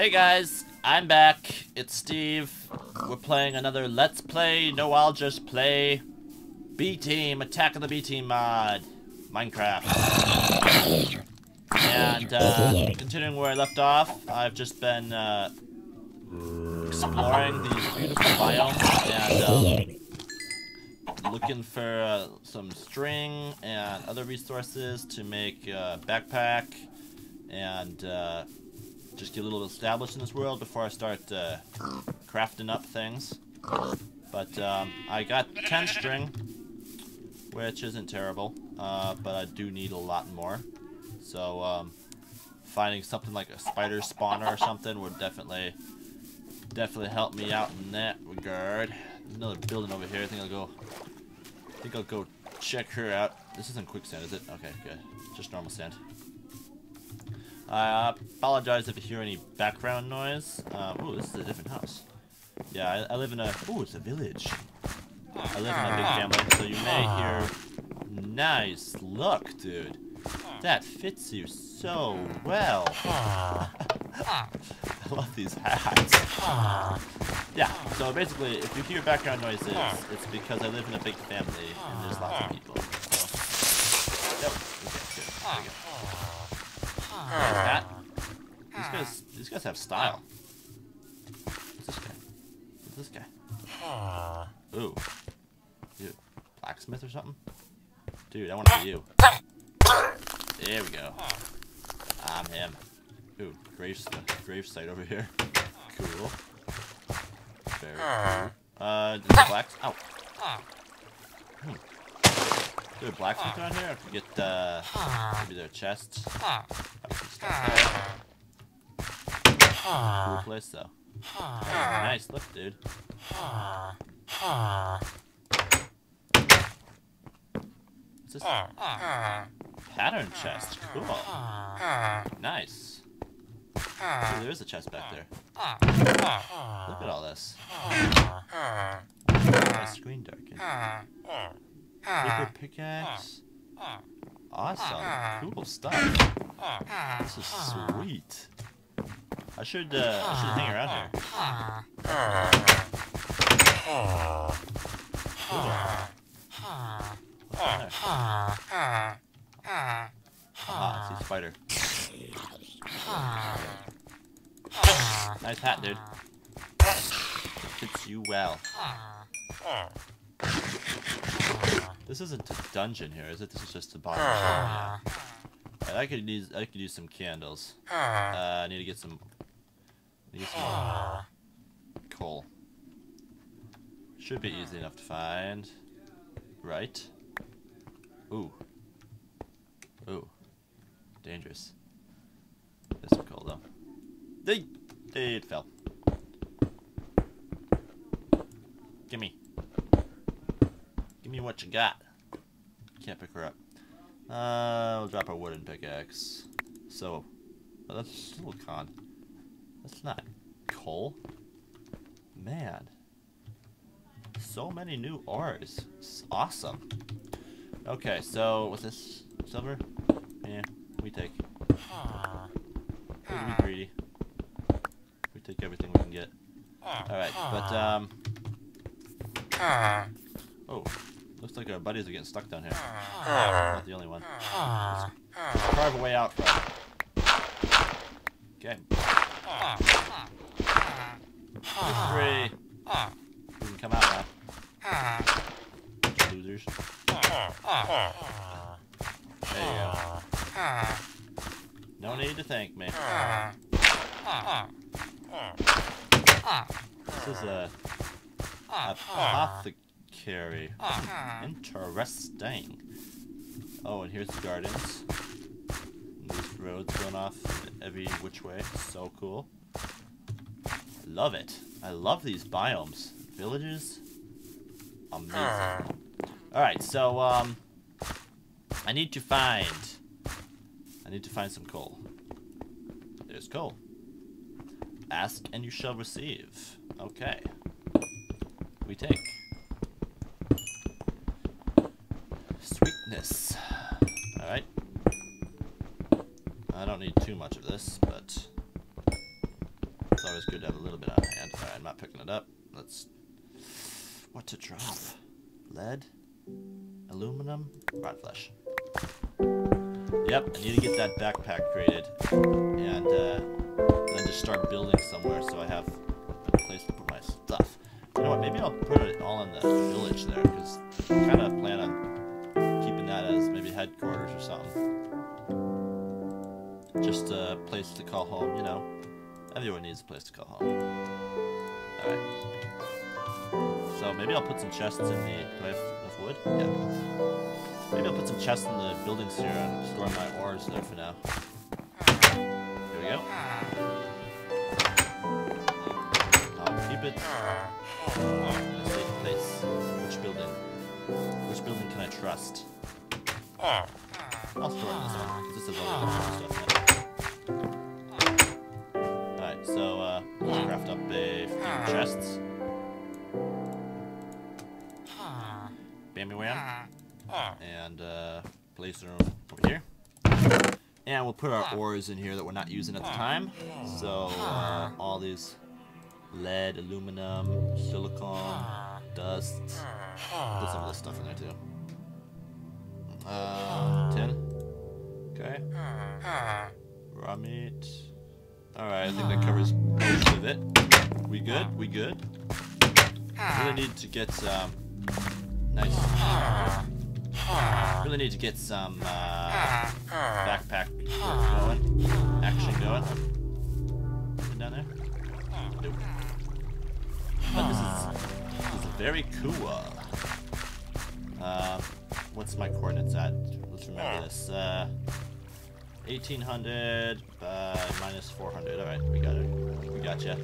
Hey guys, I'm back. It's Steve. We're playing another Let's Play, no I'll just play B-Team, Attack of the B-Team mod, Minecraft. And uh, continuing where I left off, I've just been uh, exploring these beautiful biomes and um, looking for uh, some string and other resources to make a backpack and uh, just get a little established in this world before I start uh, crafting up things. But um, I got 10 string, which isn't terrible, uh, but I do need a lot more. So um, finding something like a spider spawner or something would definitely definitely help me out in that regard. Another building over here. I think I'll go. I think I'll go check her out. This isn't quicksand, is it? Okay, good. Just normal sand. I uh, apologize if you hear any background noise. Uh, ooh, this is a different house. Yeah, I, I live in a... Ooh, it's a village. I live in a big ah. family, so you may ah. hear... Nice look, dude. That fits you so well. Ah. I love these hats. Yeah, so basically, if you hear background noises, it's because I live in a big family and there's lots of people. So, yep, okay, good. There we go. That. These guys, these guys have style. What's this guy? What's this guy? Ooh. Dude, blacksmith or something? Dude, I want to be you. There we go. I'm him. Ooh, grave, grave site over here. Cool. Very cool. Uh, blacks. Ow. Hmm. Is there a blacksmith around here? I could get, uh, maybe their chest. Cool place, though. Nice, look, dude. What's this? Pattern chest. Cool. Nice. Ooh, there is a chest back there. Look at all this. My screen darkened. Paper pickaxe. Awesome. Cool stuff. This is sweet. I should, uh, I should hang around here. Ah, see spider. Nice hat, dude. Fits you well. This isn't a dungeon here, is it? This is just a bottom. I could use I could use some candles. Uh, I need to get some. Need some uh, coal. Should be easy enough to find. Right. Ooh. Ooh. Dangerous. There's some coal though. They, it fell. Gimme. Give me what you got. Can't pick her up. Uh, we'll drop our wooden pickaxe. So, oh, that's silicon. That's not coal. Man. So many new ores. It's awesome. Okay, so with this silver, yeah, we take. We be greedy. We take everything we can get. Alright, but um Oh. Like our buddies are getting stuck down here. Ah. Not the only one. Ah. Let's carve a way out Okay. Three. You can come out now. Losers. There you uh, go. No need to thank me. This is a, a apothecary. Interesting. Oh, and here's the gardens. And these roads going off every which way. So cool. Love it. I love these biomes. Villages. Amazing. Alright, so, um... I need to find... I need to find some coal. There's coal. Ask and you shall receive. Okay. We take. Sweetness. Alright. I don't need too much of this, but... It's always good to have a little bit on hand. I'm not picking it up. Let's... What to drop? Lead? Aluminum? Rot flesh. Yep, I need to get that backpack created. And, uh, then just start building somewhere so I have a place to put my stuff. You know what, maybe I'll put it all in the village there, because I kind of plan on headquarters or something. Just a place to call home, you know. Everyone needs a place to call home. Alright. So maybe I'll put some chests in the... Do I have enough wood? Yeah. Maybe I'll put some chests in the buildings here and store my ores there for now. Here we go. I'll keep it in a safe place. Which building? Which building can I trust? I'll store in this one, because this is all the stuff. Alright, so, uh, craft up a few chests. Bammy wham. And, uh, place them over here. And we'll put our ores in here that we're not using at the time. So, uh, all these lead, aluminum, silicon, dust. Put some of this stuff in there too. Uh. Okay. Raw meat. Alright, I think that covers most of it. We good? We good? Really need to get some nice. Really need to get some uh, backpack going, action going. Anything down there? Nope. But this is, this is very cool. Uh, what's my coordinates at? Let's remember this. Uh, 1800 by minus 400. Alright, we got it. We got you.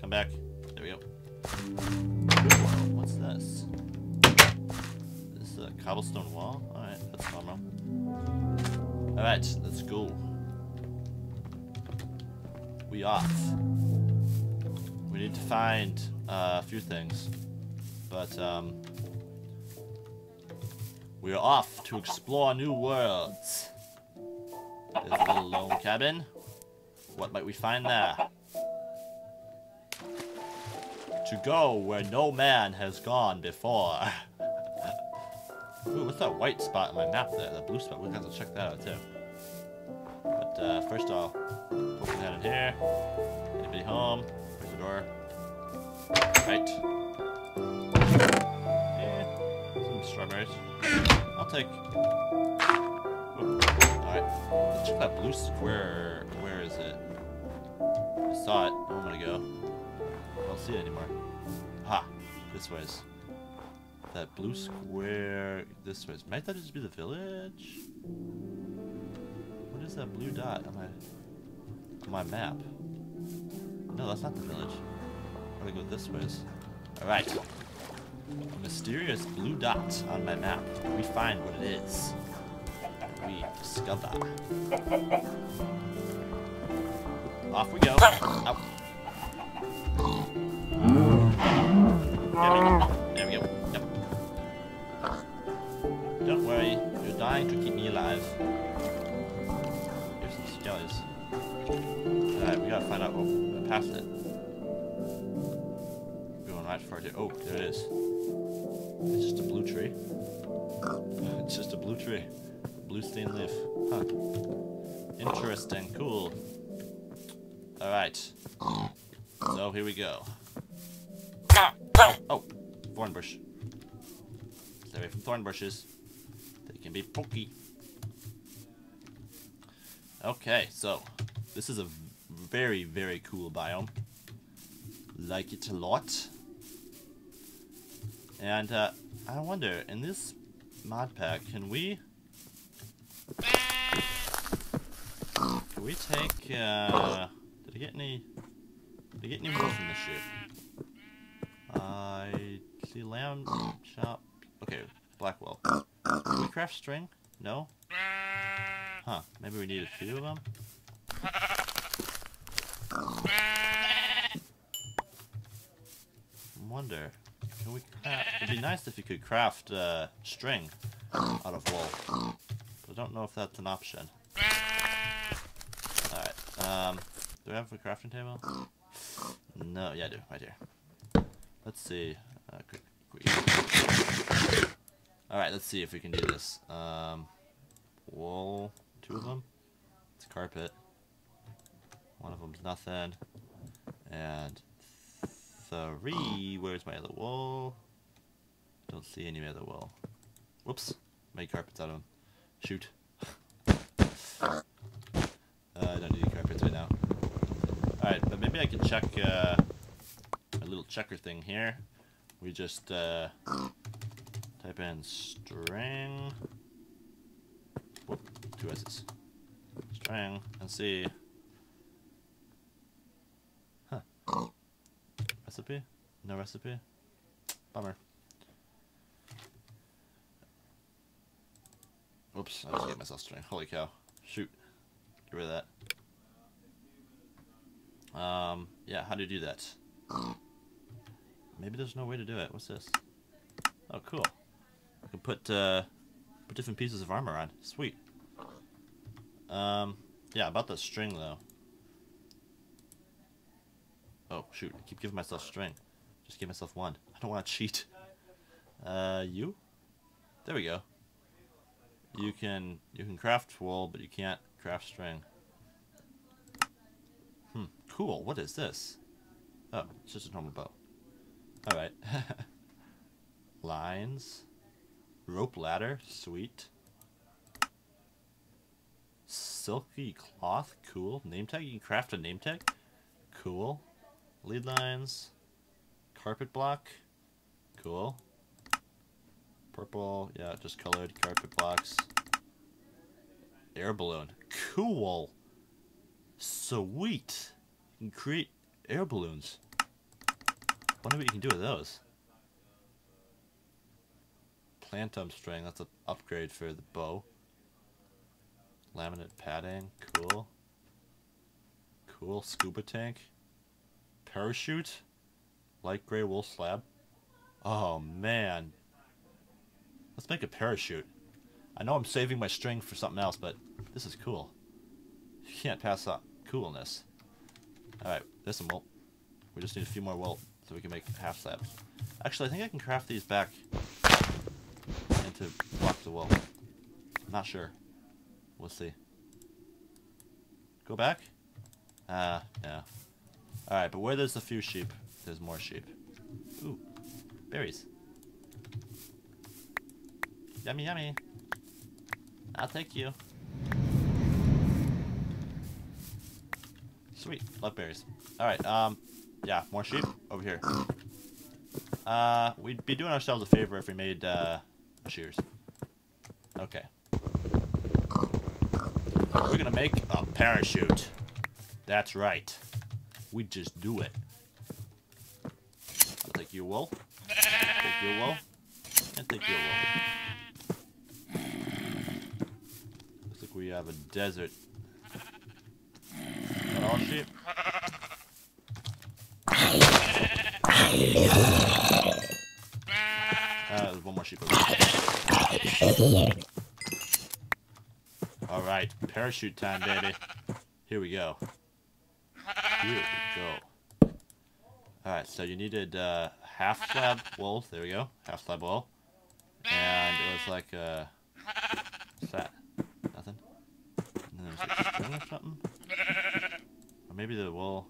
Come back. There we go. What's this? This is a cobblestone wall? Alright, that's normal. Alright, let's go. We off. We need to find uh, a few things. But, um... We are off to explore new worlds. There's a little lone cabin. What might we find there? To go where no man has gone before. Ooh, what's that white spot on my map there? That blue spot. We're gonna have to check that out too. But uh, first I'll poke my head in here. Anybody home? There's the door. Right. Yeah, some strawberries. I'll take. Alright. Check that blue square. Where is it? I saw it a moment ago. I don't see it anymore. Ha! This way's. That blue square. This way. Might that just be the village? What is that blue dot on my on my map? No, that's not the village. I gotta go this ways. Alright. A mysterious blue dot on my map. We find what it is. We discover. Off we go. Out. There we go. Yep. Don't worry, you're dying to keep me alive. Here's some skellies. Alright, we gotta find out. Oh, I passed it. It. Oh, there it is. It's just a blue tree. It's just a blue tree. Blue stained leaf. Huh. Interesting. Cool. Alright. So here we go. Oh, thorn bush. Stay away from thorn bushes. They can be pokey. Okay, so this is a very, very cool biome. Like it a lot. And uh, I wonder, in this mod pack, can we... Can we take, uh... Did I get any... Did I get any wool from this ship? I see lamb chop... Okay, Blackwell. Can we craft string? No? Huh, maybe we need a few of them? wonder. Can we craft? It'd be nice if you could craft uh, string out of wool. But I don't know if that's an option. Alright, um, Do I have a crafting table? No, yeah, I do. Right here. Let's see. Uh. Alright, let's see if we can do this. Um, wool, two of them. It's carpet. One of them's nothing. And three, where's my other wall? Don't see any other wall. Whoops, made carpets out of them. Shoot. uh, I don't need carpets right now. Alright, but maybe I can check uh, a little checker thing here. We just uh, type in string. Whoop, two S's. String, and see. Huh. Recipe? No recipe? Bummer. Oops, I just gave myself string. Holy cow. Shoot. Get rid of that. Um, yeah, how do you do that? Maybe there's no way to do it. What's this? Oh, cool. I can put, uh, put different pieces of armor on. Sweet. Um, yeah, about the string, though. Oh, shoot. I keep giving myself string. Just give myself one. I don't want to cheat. Uh, you? There we go. You can you can craft wool, but you can't craft string. Hmm, cool. What is this? Oh, it's just a normal bow. Alright. Lines. Rope ladder. Sweet. Silky cloth. Cool. Name tag. You can craft a name tag. Cool. Lead lines. Carpet block. Cool. Purple, yeah, just colored carpet blocks. Air balloon. Cool. Sweet. You can create air balloons. Wonder what you can do with those. Plantum string, that's an upgrade for the bow. Laminate padding, cool. Cool, scuba tank. Parachute. Light gray wool slab. Oh man, Let's make a parachute. I know I'm saving my string for something else, but this is cool. You can't pass up coolness. Alright, this one will. We just need a few more wool so we can make half slabs. Actually, I think I can craft these back into blocks of wool. I'm not sure. We'll see. Go back? Ah, uh, yeah. Alright, but where there's a few sheep, there's more sheep. Ooh, berries. Yummy, yummy. I'll take you. Sweet. Love berries. Alright, um, yeah, more sheep over here. Uh, we'd be doing ourselves a favor if we made, uh, shears. Okay. We're gonna make a parachute. That's right. We just do it. I'll take your wool. Take your wool. And take your wool. we have a desert. Is all sheep? Uh, there's one more sheep Alright, parachute time, baby. Here we go. Here we go. Alright, so you needed uh, half slab wool. There we go. Half slab wool. And it was like, uh, what's that? string or something? Or maybe the wool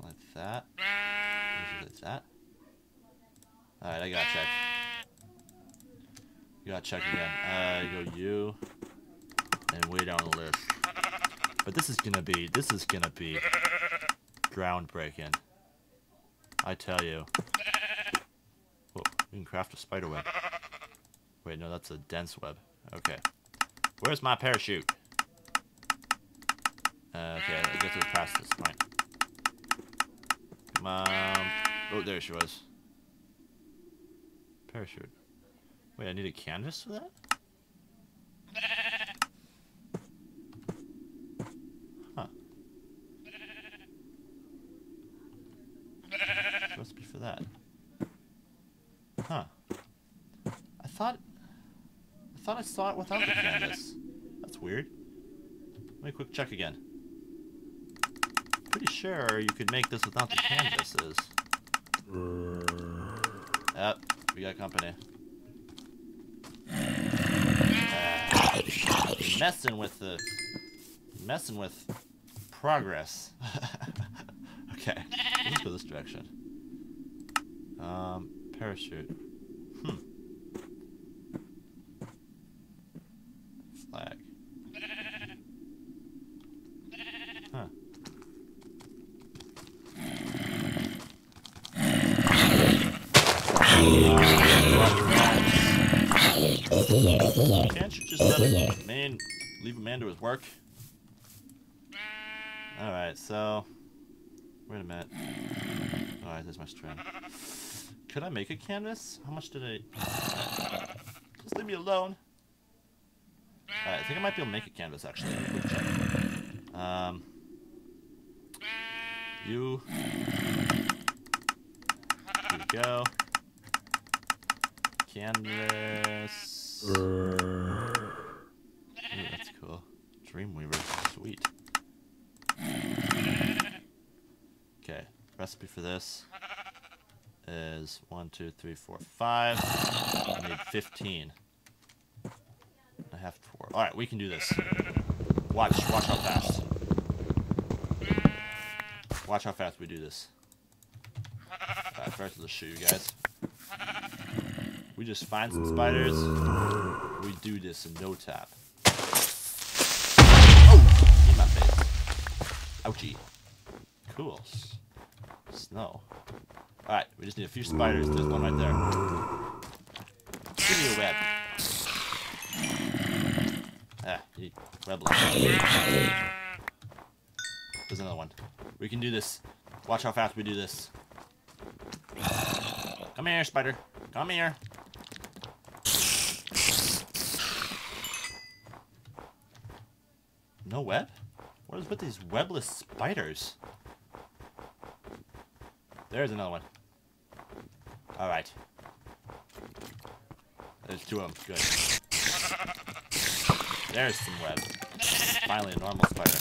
like that? Maybe like that? Alright, I gotta check. You gotta check again. Uh, go you. And way down the list. But this is gonna be, this is gonna be groundbreaking. I tell you. Whoa, we can craft a spider web. Wait, no, that's a dense web. Okay. Where's my parachute? Uh, okay, I guess we're past this point. Come on. Oh, there she was. Parachute. Wait, I need a canvas for that? Huh. Recipe for that. Huh. I thought... I thought I saw it without the canvas. That's weird. Let me quick check again. Pretty sure you could make this without the canvases. Yep, we got company. Uh, messing with the... Messing with progress. okay, let's go this direction. Um, parachute. Hmm. Flag. Huh. Can't you just let a man leave a man to his work? Alright, so wait a minute. Alright, there's my string. Could I make a canvas? How much did I just leave me alone? Alright, I think I might be able to make a canvas actually. Um you here we go. Canvas. Ooh, that's cool. Dreamweaver, sweet. Okay, recipe for this is one, two, three, four, five. I need 15. I have four. Alright, we can do this. Watch, watch how fast. Watch how fast we do this. Alright, first let's show you guys. We just find some spiders. We do this in no time. Oh! In my face. Ouchie. Cool. Snow. Alright, we just need a few spiders. There's one right there. Give me a web. Ah, you webless. There's another one. We can do this. Watch how fast we do this. Come here, spider. Come here. No web? What is with these webless spiders? There's another one. Alright. There's two of them. Good. There's some web. Finally a normal spider.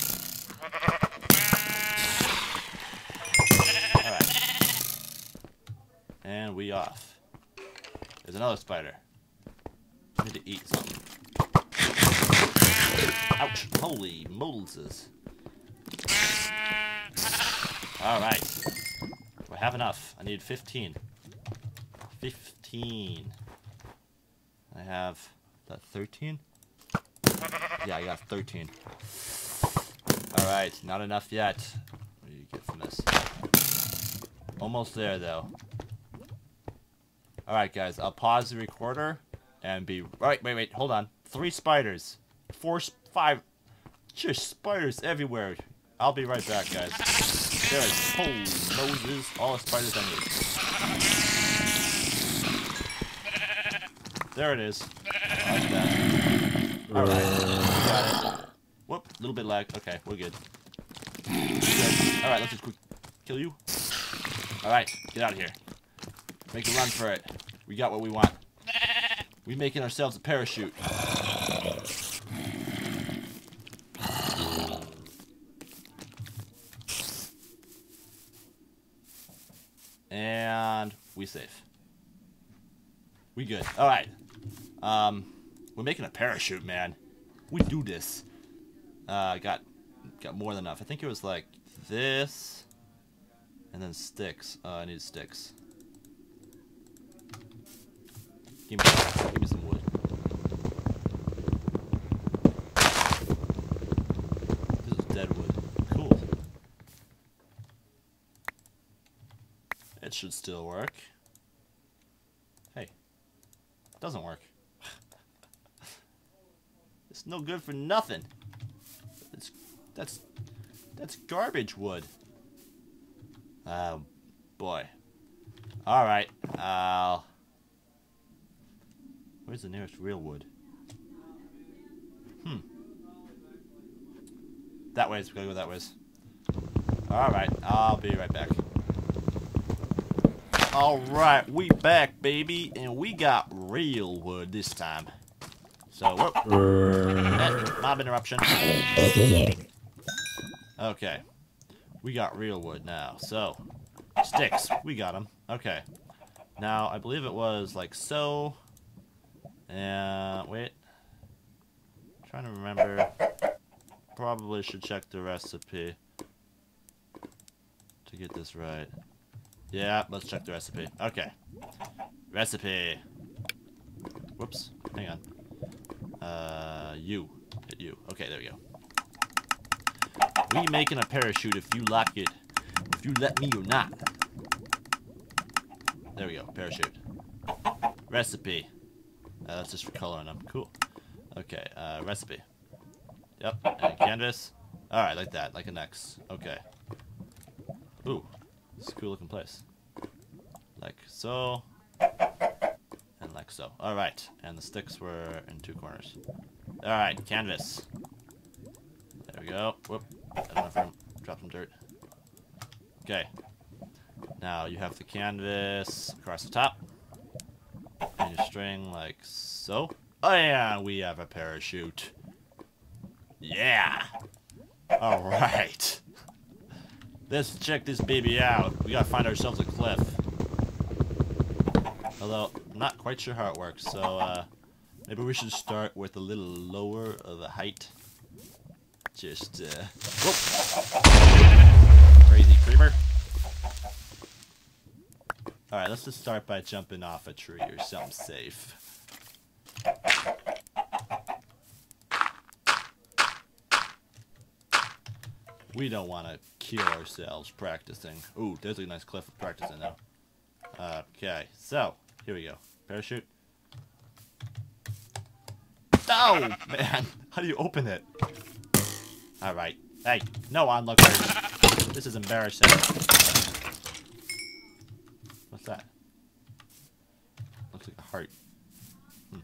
Alright. And we off. There's another spider. I need to eat something. Ouch. Holy Moses. Alright. I have enough. I need 15. 15. I have that 13? Yeah, I got 13. Alright, not enough yet. What do you get from this? Almost there, though. Alright, guys, I'll pause the recorder and be... Right, wait, wait, hold on. Three spiders. Four, five... Just spiders everywhere. I'll be right back, guys. There's holy Moses, all the spiders I need. There it is. Alright, got it. Whoop, a little bit lag. Okay, we're good. good. Alright, let's just quick kill you. Alright, get out of here. Make a run for it. We got what we want. We making ourselves a parachute. And we safe. We good. Alright. Um, we're making a parachute, man. We do this. Uh, got got more than enough. I think it was like this, and then sticks. Uh, I need sticks. Give me, give me some wood. This is dead wood. Cool. It should still work. Doesn't work. it's no good for nothing. It's that's that's garbage wood. Oh boy. All right. Uh, where's the nearest real wood? Hmm. That way. We gotta go that way. All right. I'll be right back. All right, we back, baby, and we got real wood this time. So, mob interruption. Okay. We got real wood now. So, sticks. We got them. Okay. Now, I believe it was like so. And, wait. trying to remember. Probably should check the recipe to get this right. Yeah, let's check the recipe. Okay. Recipe. Whoops. Hang on. Uh, you. Hit you. Okay, there we go. We making a parachute if you like it. If you let me or not. There we go. Parachute. Recipe. Uh, that's just for coloring them. Cool. Okay, uh, recipe. Yep, and canvas. Alright, like that, like an X. Okay. Ooh, it's a cool looking place. Like so. So. Alright, and the sticks were in two corners. Alright, canvas. There we go. Whoop. I don't know if I'm drop some dirt. Okay. Now you have the canvas across the top. And your string like so. Oh yeah, we have a parachute. Yeah. Alright. Let's check this baby out. We gotta find ourselves a cliff. Although, Not quite sure how it works, so uh, maybe we should start with a little lower of a height. Just, uh, whoop. Crazy creeper. Alright, let's just start by jumping off a tree or something safe. We don't want to kill ourselves practicing. Ooh, there's a nice cliff of practicing now. Okay, so, here we go. Parachute. Oh, man. How do you open it? Alright. Hey, no onlookers. This is embarrassing. What's that? Looks like a heart. Hmm.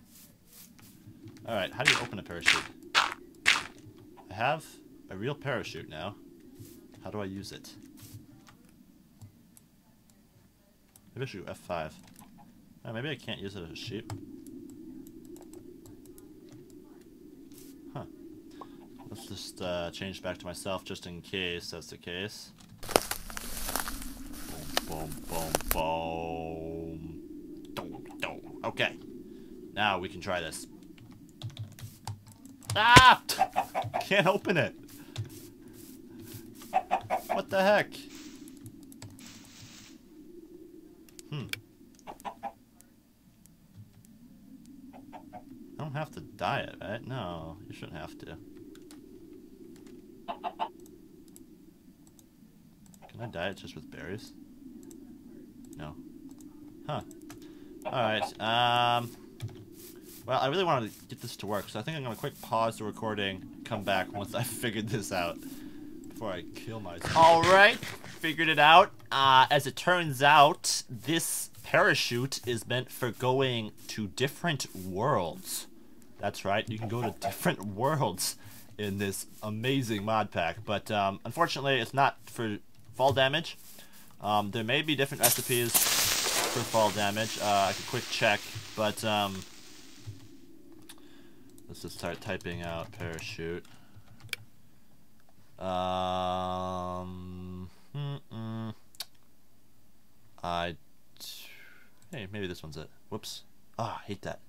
Alright, how do you open a parachute? I have a real parachute now. How do I use it? Maybe I should go F5. Oh, maybe I can't use it as a sheep. Huh. Let's just uh, change back to myself just in case that's the case. Boom, boom, boom, boom. Okay. Now we can try this. Ah! Can't open it. What the heck? Hmm. I don't have to dye it, right? No, you shouldn't have to. Can I dye it just with berries? No. Huh. Alright, um... Well, I really wanted to get this to work, so I think I'm going to quick pause the recording, come back once I've figured this out before I kill myself. All right, figured it out. Uh, as it turns out, this parachute is meant for going to different worlds. That's right, you can go to different worlds in this amazing mod pack. But um, unfortunately, it's not for fall damage. Um, there may be different recipes for fall damage. Uh, I could quick check, but um, let's just start typing out parachute. Um, mm -mm. I. Hey, maybe this one's it. Whoops. Ah, oh, hate that.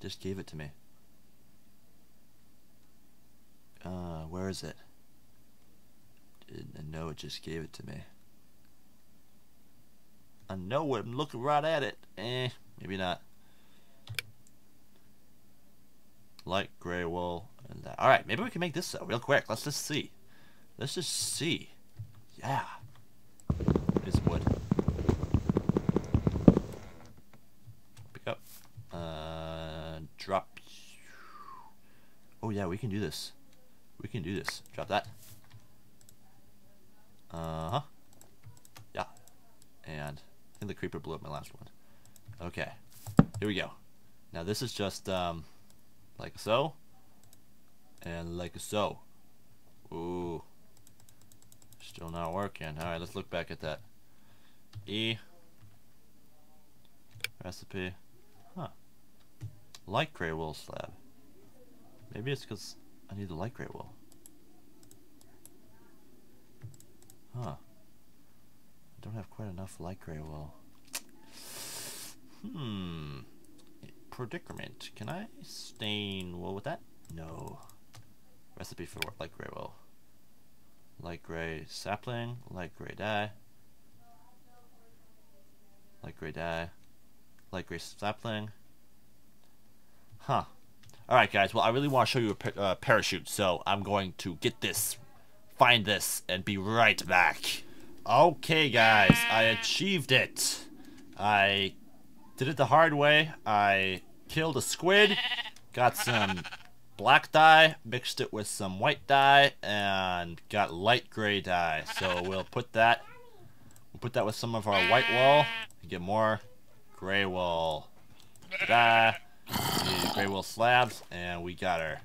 Just gave it to me. Uh, where is it? Didn't know it just gave it to me. I know it. I'm looking right at it. Eh, maybe not. Light gray wool. And that. All right, maybe we can make this real quick. Let's just see. Let's just see. Yeah. It's wood. Pick up. Uh, drop. Oh yeah, we can do this. We can do this. Drop that. Uh-huh. Yeah. And I think the creeper blew up my last one. Okay. Here we go. Now this is just, um, like so. And like so. Ooh. Still not working. Alright, let's look back at that. E. Recipe. Huh. Light gray wool slab. Maybe it's because I need the light gray wool. Huh. I don't have quite enough light gray wool. Hmm. Predicament. Can I stain wool with that? No. Recipe for light gray wool. Light gray sapling, light gray dye. Light gray dye. Light gray sapling. Huh. Alright guys, well I really want to show you a pa uh, parachute, so I'm going to get this, find this, and be right back. Okay guys, I achieved it. I did it the hard way. I killed a squid, got some black dye, mixed it with some white dye, and got light gray dye. So we'll put that, we'll put that with some of our white wool, get more gray wool. Dye, gray wool slabs, and we got her.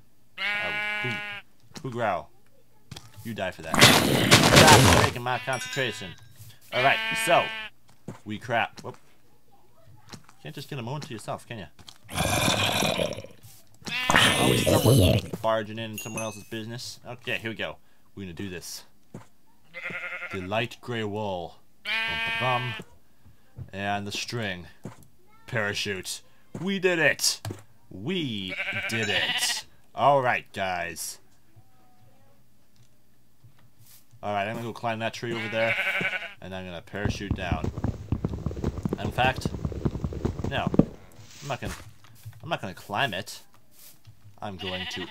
Who, growl? You die for that. Stop breaking my concentration. Alright, so, we crap. Whoop. Can't just get a moment to yourself, can you? Always barging in someone else's business. Okay, here we go. We're gonna do this. The light gray wool. Bum, bum, bum. And the string. Parachute. We did it! We did it! Alright, guys. Alright, I'm gonna go climb that tree over there, and I'm gonna parachute down. In fact, no, I'm not gonna, I'm not gonna climb it. I'm going to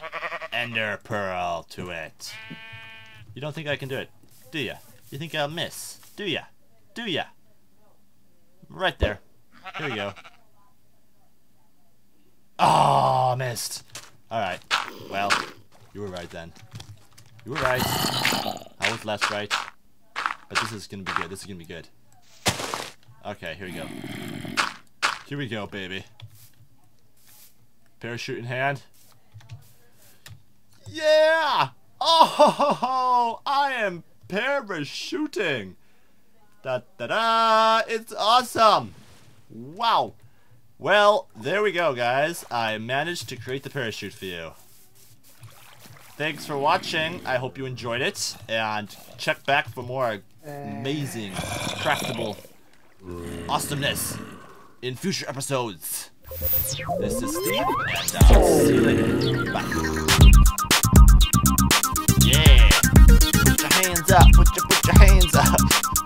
ender pearl to it. You don't think I can do it, do ya? You think I'll miss, do ya? Do ya? Right there. Here we go. Oh, missed. Alright. Well, you were right then. You were right. I was less right. But this is gonna be good. This is gonna be good. Okay, here we go. Here we go, baby. Parachute in hand. Yeah! Oh, I am parachuting. Da da da! It's awesome! Wow! Well, there we go, guys. I managed to create the parachute for you. Thanks for watching. I hope you enjoyed it. And check back for more amazing, craftable awesomeness in future episodes. This is Steve, and I'll see you later. Bye. Yeah! Put your hands up, put your, put your hands up.